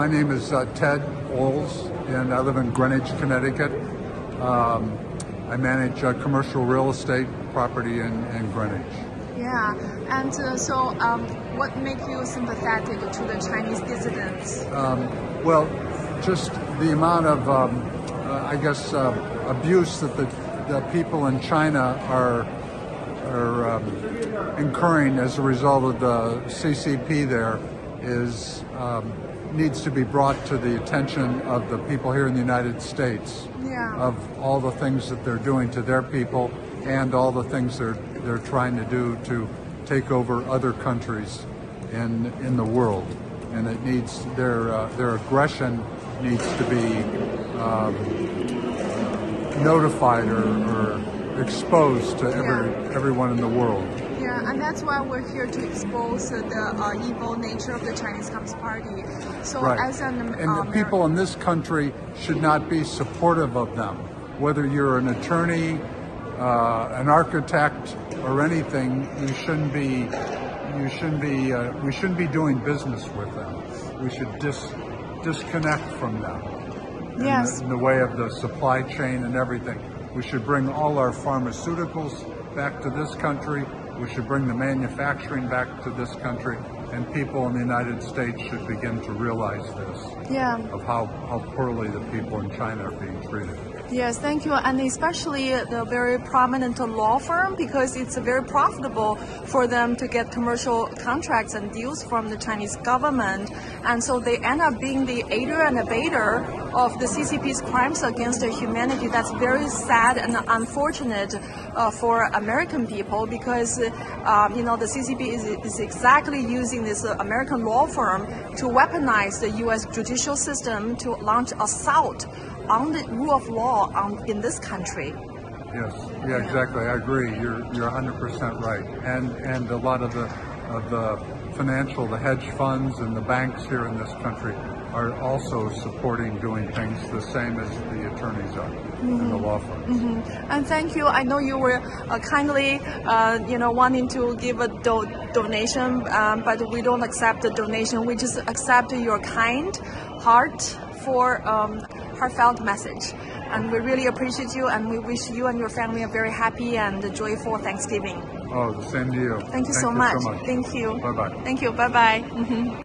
My name is uh, Ted Oles, and I live in Greenwich, Connecticut. Um, I manage uh, commercial real estate property in, in Greenwich. Yeah, and uh, so um, what makes you sympathetic to the Chinese dissidents? Um, well, just the amount of, um, uh, I guess, uh, abuse that the, the people in China are are um, incurring as a result of the CCP there is um, needs to be brought to the attention of the people here in the United States Yeah. of all the things that they're doing to their people and all the things they're they're trying to do to take over other countries in in the world and it needs their uh, their aggression needs to be um, notified or, or exposed to every everyone in the world. And that's why we're here to expose the uh, evil nature of the Chinese Communist Party. So Right. as an um, and the people in this country should not be supportive of them. Whether you're an attorney, uh, an architect, or anything, you shouldn't be. You shouldn't be. Uh, we shouldn't be doing business with them. We should dis disconnect from them. in Yes. the, in the way of the supply chain and everything. We should bring all our pharmaceuticals back to this country. We should bring the manufacturing back to this country. And people in the United States should begin to realize this, yeah. of how, how poorly the people in China are being treated. Yes, thank you. And especially the very prominent law firm because it's very profitable for them to get commercial contracts and deals from the Chinese government. And so they end up being the aider and abettor of the CCP's crimes against humanity. That's very sad and unfortunate uh, for American people because, uh, you know, the CCP is, is exactly using this uh, American law firm to weaponize the U.S. judicial system to launch assault on the rule of law on, in this country. Yes, yeah, exactly. I agree. You're you're 100% right. And and a lot of the of the financial, the hedge funds and the banks here in this country are also supporting doing things the same as the attorneys are and the law firms. And thank you. I know you were uh, kindly, uh, you know, wanting to give a do- donation, um, but we don't accept the donation. We just accept your kind heart for um, heartfelt message. And we really appreciate you, and we wish you and your family a very happy and joyful Thanksgiving. Oh, the same to you. Thank you, so, much. so much. Thank you. Bye bye. Thank you. Bye bye.